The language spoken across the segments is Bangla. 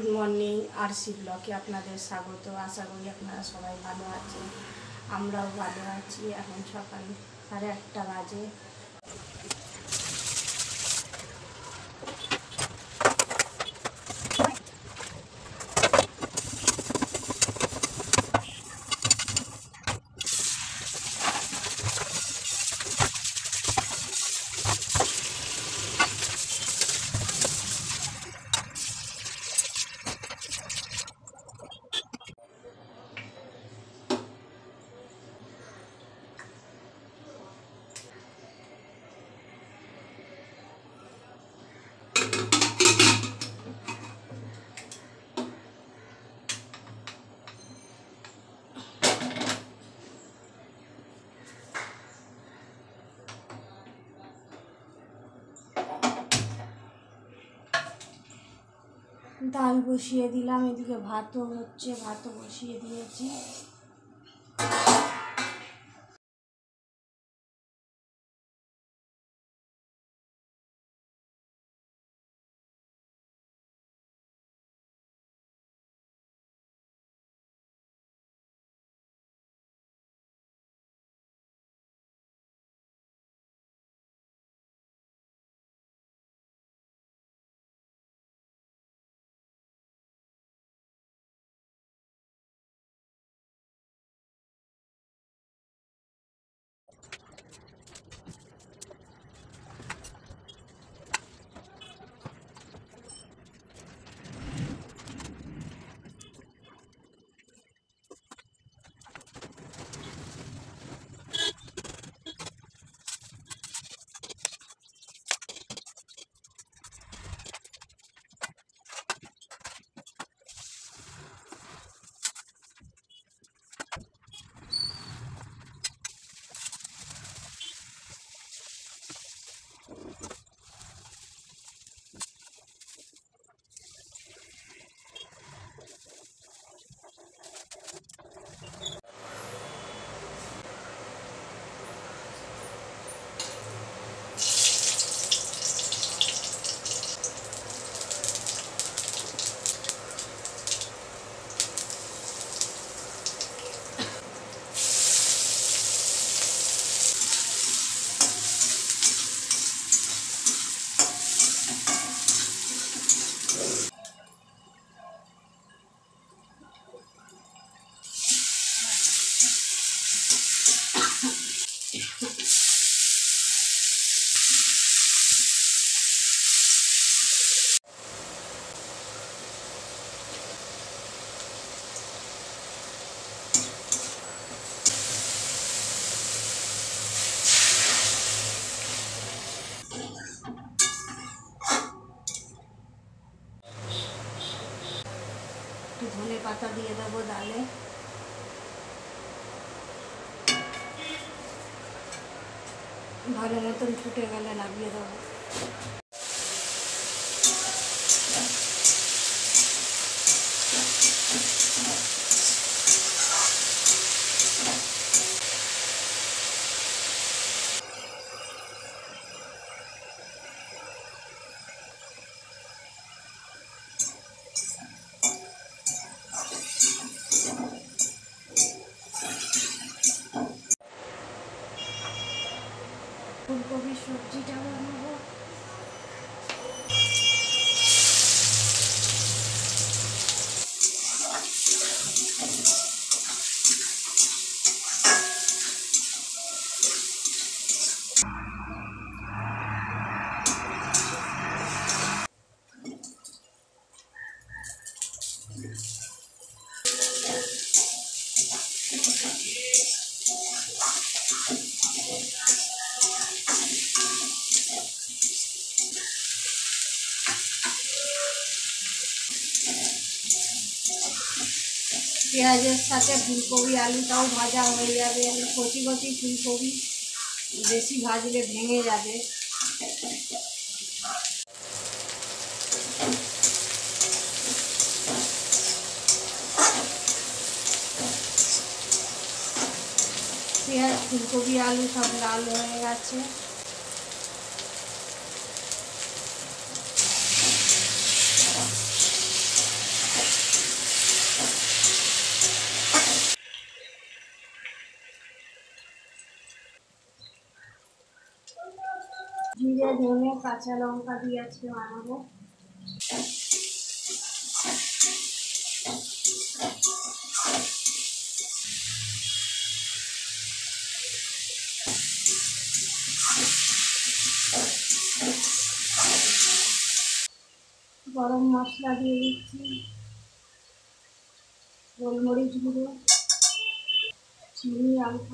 গুড মর্নিং আর সি ব্লকে আপনাদের স্বাগত। আশা করি আপনারা সবাই ভালো আছেন। আমরাও ভালো আছি এখন সকাল সাড়ে আটটা বাজে। ডাল বসিয়ে দিলাম এদিকে ভাতও হচ্ছে ভাতও বসিয়ে দিয়েছি। পাতা দিয়ে দেবো ডালে। ভালো মতন ফুটে গেলে নামিয়ে দেবো ফুলকপির সবজিটা বানাবো পেঁয়াজের সাথে ফুলকপি, আলুটাও ভাজা হয়ে যাবে। কচি কচি ফুলকপি বেশি ভাজলে ভেঙে যাবে। পেঁয়াজ, ফুলকপি, আলু সব লাল হয়ে গেছে জিরে ধনে কাঁচা লঙ্কা দিয়ে আজকে বানাবো। গরম মশলা দিয়ে দিচ্ছি। গোলমরিচ গুঁড়ো চিনি অল্প।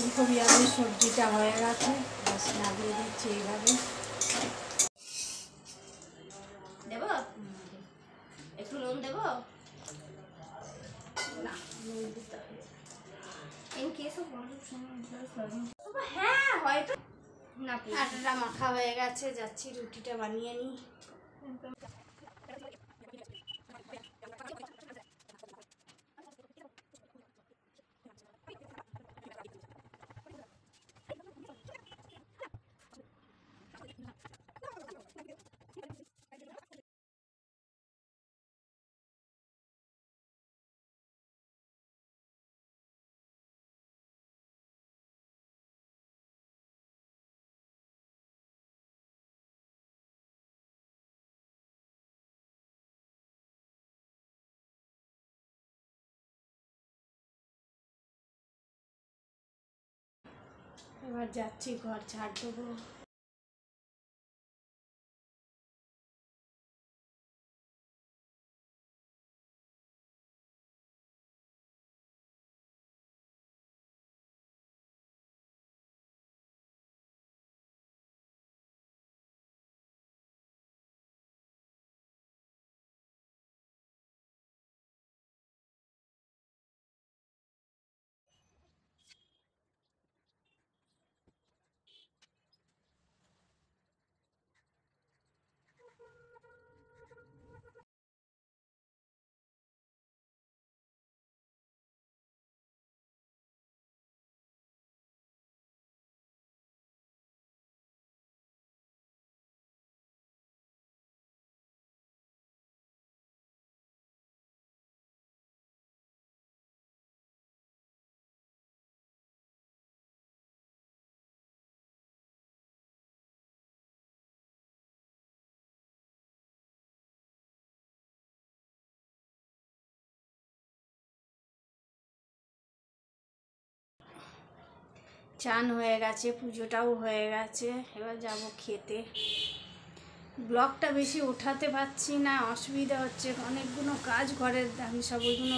ফুলকপি আলুর সবজিটা হয়ে গেছে। বাস নামিয়ে দিচ্ছি এইভাবে। দেব? একটু নুন দেব? না নুন দিতে হবে। ইন কেস অফ হ্যাঁ হয়তো। না। আটাটা মাখা হয়ে গেছে যাচ্ছি রুটিটা বানিয়ে নিই। এবার যাচ্ছি ঘর ঝাড় দেবো। চান হয়ে গেছে, পুজোটাও হয়ে গেছে। এবার যাব খেতে। ব্লগটা বেশি ওঠাতে পারছি না, অসুবিধা হচ্ছে। অনেকগুলো কাজ ঘরের, আমি সব ওইগুলো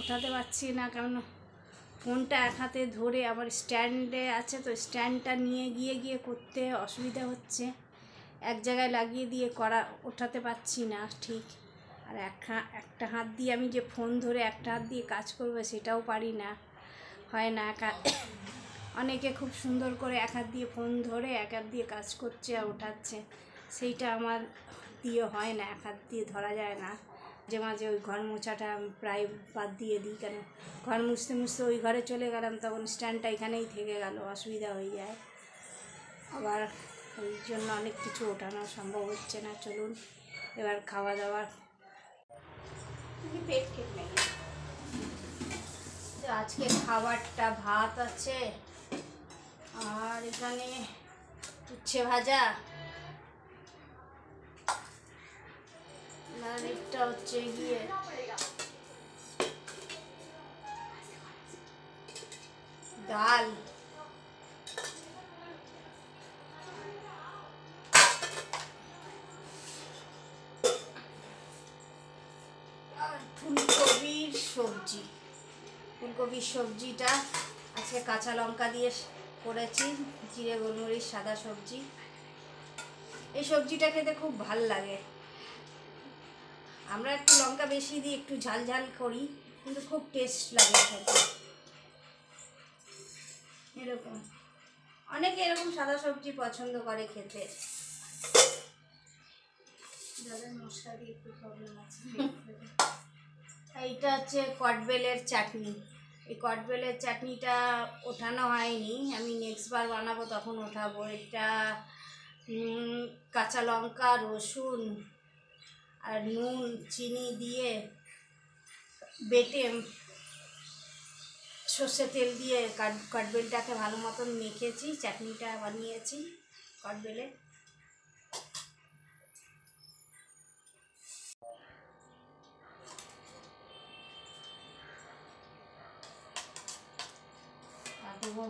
ওঠাতে পারছি না, কারণ ফোনটা এক হাতে ধরে আবার স্ট্যান্ডে আছে, তো স্ট্যান্ডটা নিয়ে গিয়ে গিয়ে করতে অসুবিধা হচ্ছে। এক জায়গায় লাগিয়ে দিয়ে করা, ওঠাতে পারছি না ঠিক। আর এক একটা হাত দিয়ে আমি যে ফোন ধরে একটা হাত দিয়ে কাজ করব, সেটাও পারি না। হয় না অনেকে খুব সুন্দর করে এক হাত দিয়ে ফোন ধরে এক হাত দিয়ে কাজ করছে আর ওঠাচ্ছে সেইটা আমার দিয়ে হয় না, এক হাত দিয়ে ধরা যায় না। যে মাঝে ওই ঘর মোছাটা আমি প্রায় বাদ দিয়ে দিই কেন? ঘর মুছতে মুছতে ওই ঘরে চলে গেলাম, তখন স্ট্যান্ডটা এখানেই থেকে গেল, অসুবিধা হয়ে যায়। আবার ওই জন্য অনেক কিছু ওঠানো সম্ভব হচ্ছে না, চলুন এবার খাওয়া দাওয়া। পেট খেতে নেই আজকে খাবারটা ভাত আছে আর এখানে উচ্ছে ভাজা। আর একটা হচ্ছে গিয়ে ডাল। ফুলকপির সবজি। ফুলকপির সবজিটা আজকে কাঁচা লঙ্কা দিয়ে করেছি জিরে গোলমরিচ সাদা সবজি। এই সবজিটা খেতে খুব ভালো লাগে। আমরা একটু লঙ্কা বেশি দিই একটু ঝাল ঝাল করি কিন্তু খুব টেস্ট লাগে খেতে। এরকম। অনেকে এরকম সাদা সবজি পছন্দ করে খেতে। যাদের মশলা দিয়ে একটু প্রবলেম আছে এইটা হচ্ছে কটবেলের চাটনি। এই কটবেলের চাটনিটা ওঠানো হয়নি। আমি নেক্সট বার বানাবো, তখন ওঠাবো। এটা কাঁচা লঙ্কা, রসুন আর নুন, চিনি দিয়ে বেটে সর্ষে তেল দিয়ে কাঠ কাঠবেলটাকে ভালো মতন মেখেছি, চাটনিটা বানিয়েছি কাঠবেলে আর দেবো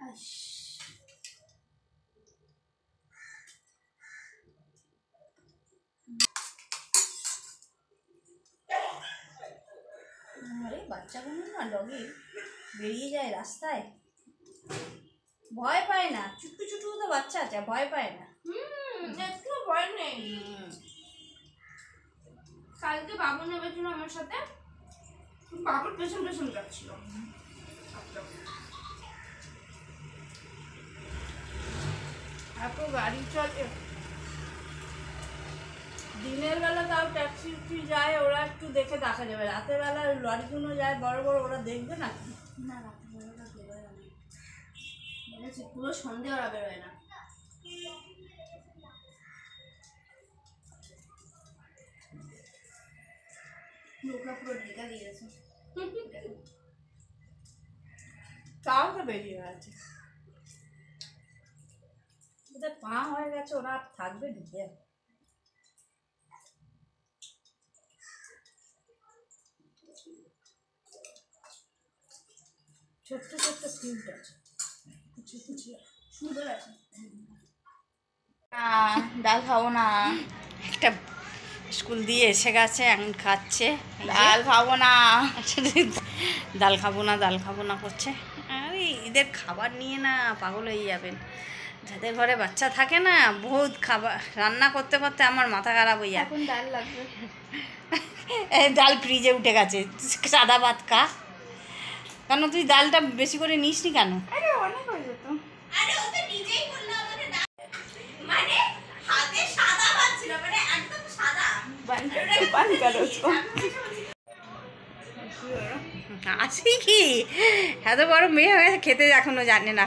আস আরে বাচ্চাগুলো না ডগি বেরিয়ে যায় রাস্তায়। ভয় পায় না ছুটু ছুটু তো বাচ্চা আছে ভয় পায় না। একটু ভয় নেই। কালকে বাবু নেমেছিল আমার সাথে বাবুর পেছন পেছন যাচ্ছিল। এত গাড়ি চলে। দিনের বেলা তাও ট্যাক্সি উঠি যায় ওরা একটু দেখে দেখা যাবে। রাতের বেলা লরিগুলো যায় বড় বড় ওরা দেখবে না না রাতে বেরোটা বেরোয় না। বলেছি পুরো সন্ধে ওরা বেরোয় না। নৌকা পুরো ঢেকা দিয়েছে। তাও তো বেরিয়ে ওদের পা হয়ে গেছে ওরা থাকবে ঢুকে। ছোট্ট ছোট্ট স্ক্রিপ্ট আছে। কুচি কুচি সুন্দর আছে। ডাল খাব না। একটা স্কুল দিয়ে এসে গেছে এখন খাচ্ছে। ডাল খাব না। ডাল খাব না ডাল খাব না করছে। আরে এদের খাবার নিয়ে না পাগল হয়ে যাবেন। যাদের ঘরে বাচ্চা থাকে না বহুত খাবার রান্না করতে করতে আমার মাথা খারাপ হয়ে যায়। ডাল লাগবে। ডাল ফ্রিজে উঠে গেছে। সাদা ভাত খা। কেন তুই ডালটা বেশি করে নিস নি কেন আছি মানে হাতে সাদা ভাত ছিল মানে একদম সাদা। বান করো আসি কি? এত বড় মেয়ে হয়ে খেতে এখনও জানে না।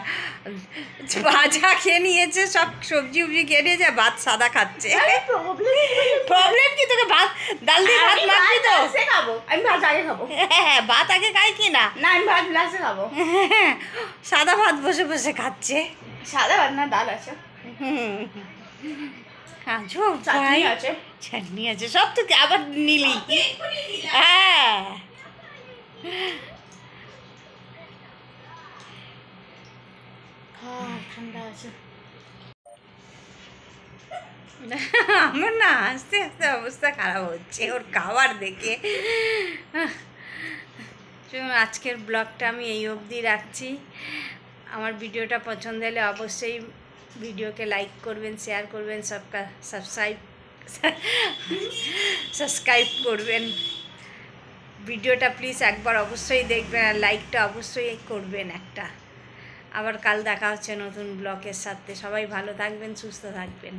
ভাজা খেয়ে নিয়েছে সব সবজি উবজি খেয়ে নিয়েছে ভাত সাদা খাচ্ছে। প্রবলেম কি তোকে? ভাত ডাল দিয়ে ভাত মাখবি তো। খাব। আমি ভাত আগে খাব। হ্যাঁ ভাত আগে খাই কি না? না আমি ভাত গ্লাসে খাব। সাদা ভাত বসে বসে খাচ্ছে। সাদা ভাত না ডাল আছে। চাটনি আছে। চাটনি আছে সব তো আবার নিলি। হ্যাঁ। আমার না আস্তে আস্তে অবস্থা খারাপ হচ্ছে, ওর খাবার দেখে। আজকের ব্লগটা আমি এই অবধি রাখছি। আমার ভিডিওটা পছন্দ হলে অবশ্যই ভিডিওকে লাইক করবেন শেয়ার করবেন, সবকা সাবস্ক্রাইব সাবস্ক্রাইব করবেন। ভিডিওটা প্লিজ একবার অবশ্যই দেখবেন আর লাইকটা অবশ্যই করবেন একটা। আবার কাল দেখা হচ্ছে নতুন ব্লকের সাথে। সবাই ভালো থাকবেন সুস্থ থাকবেন।